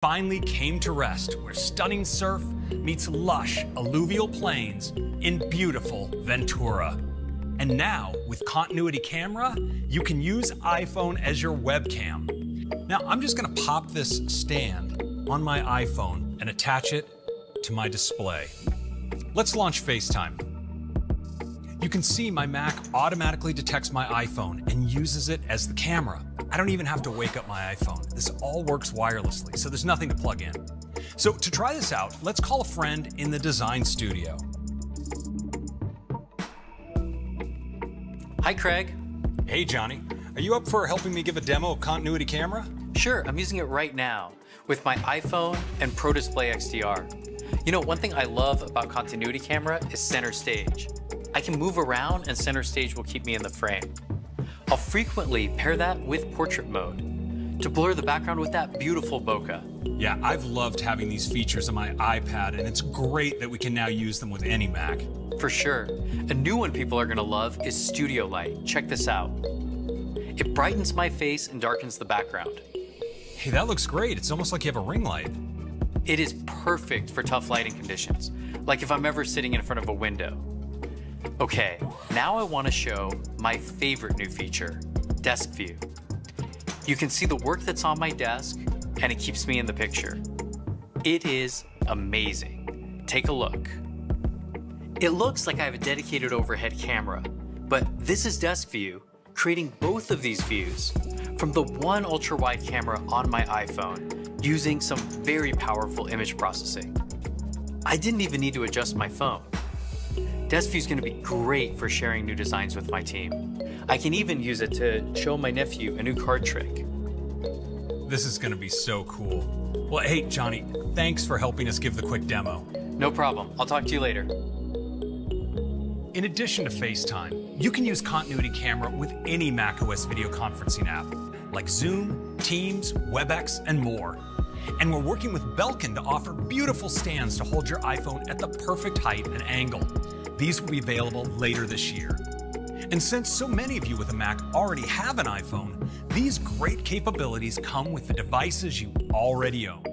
finally came to rest where stunning surf meets lush alluvial plains in beautiful Ventura. And now, with Continuity Camera, you can use iPhone as your webcam. Now, I'm just gonna pop this stand on my iPhone and attach it to my display. Let's launch FaceTime. You can see my Mac automatically detects my iPhone and uses it as the camera. I don't even have to wake up my iPhone. This all works wirelessly, so there's nothing to plug in. So to try this out, let's call a friend in the design studio. Hi, Craig. Hey, Johnny. Are you up for helping me give a demo of Continuity Camera? Sure, I'm using it right now with my iPhone and Pro Display XDR. You know, one thing I love about Continuity Camera is center stage. I can move around and center stage will keep me in the frame. I'll frequently pair that with portrait mode to blur the background with that beautiful bokeh. Yeah, I've loved having these features on my iPad, and it's great that we can now use them with any Mac. For sure. A new one people are gonna love is Studio Light. Check this out. It brightens my face and darkens the background. Hey, that looks great. It's almost like you have a ring light. It is perfect for tough lighting conditions, like if I'm ever sitting in front of a window. Okay, now I want to show my favorite new feature, Desk View. You can see the work that's on my desk, and it keeps me in the picture. It is amazing. Take a look. It looks like I have a dedicated overhead camera, but this is Desk View, creating both of these views from the one ultra-wide camera on my iPhone using some very powerful image processing. I didn't even need to adjust my phone. DeskView is going to be great for sharing new designs with my team. I can even use it to show my nephew a new card trick. This is going to be so cool. Well, hey, Johnny, thanks for helping us give the quick demo. No problem. I'll talk to you later. In addition to FaceTime, you can use Continuity Camera with any macOS video conferencing app, like Zoom, Teams, WebEx, and more. And we're working with Belkin to offer beautiful stands to hold your iPhone at the perfect height and angle. These will be available later this year. And since so many of you with a Mac already have an iPhone, these great capabilities come with the devices you already own.